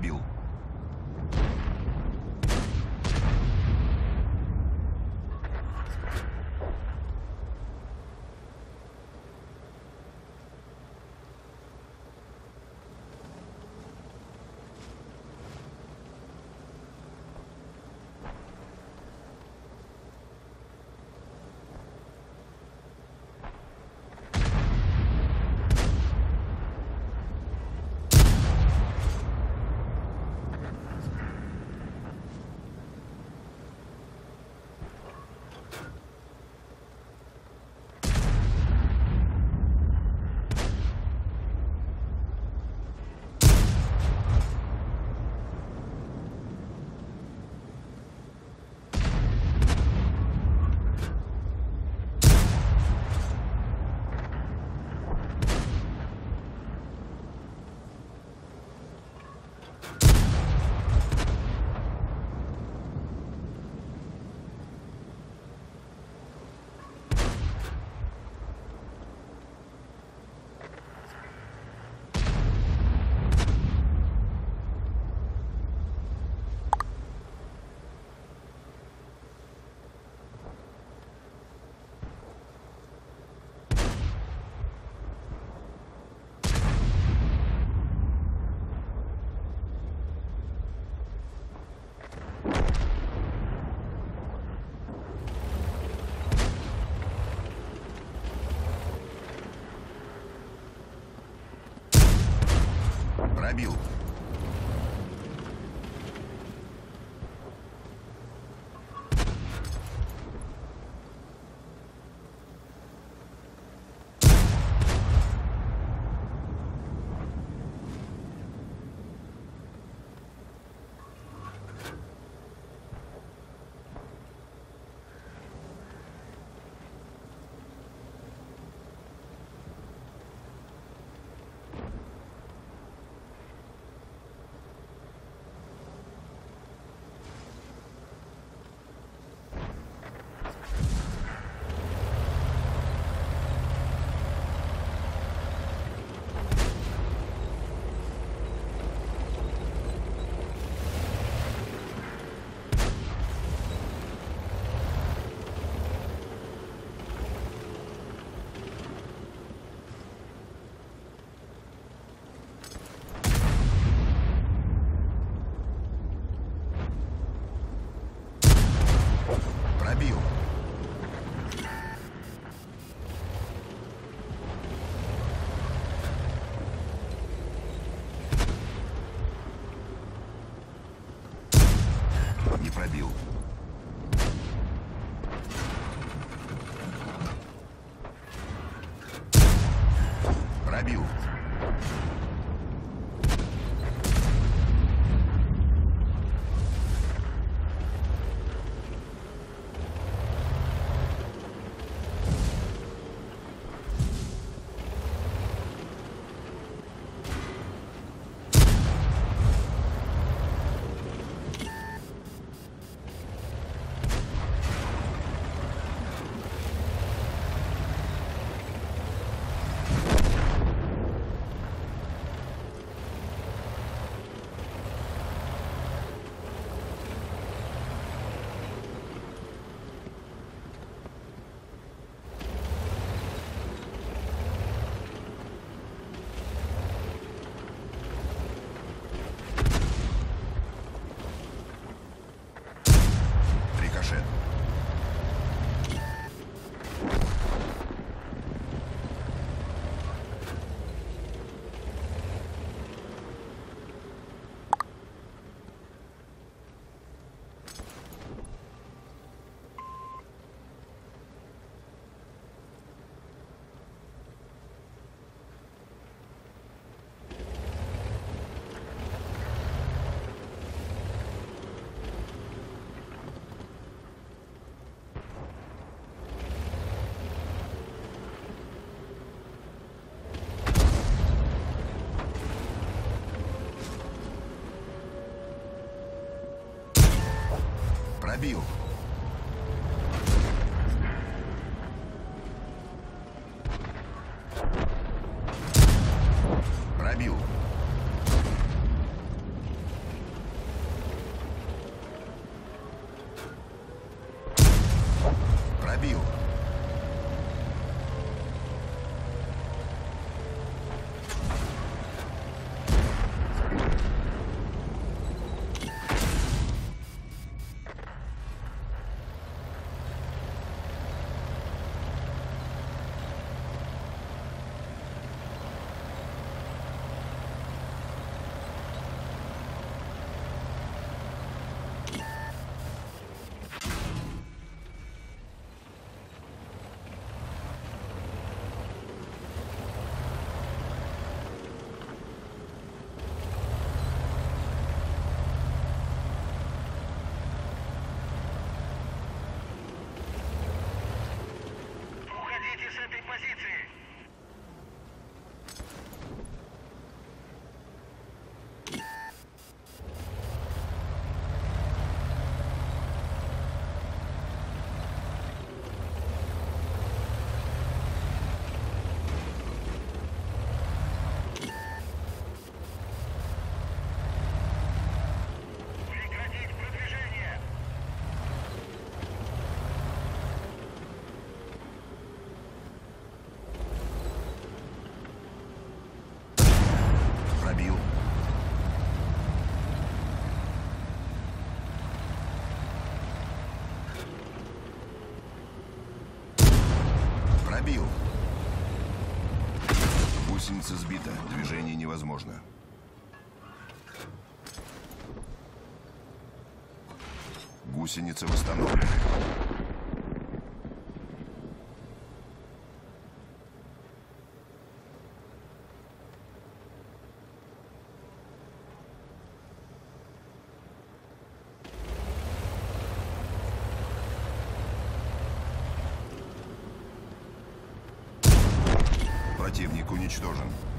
пробил. Пробил. Пробил. Не пробил. Пробил. view. Пробил. Гусеница сбита. Движение невозможно. Гусеница восстановлена. Противник уничтожен.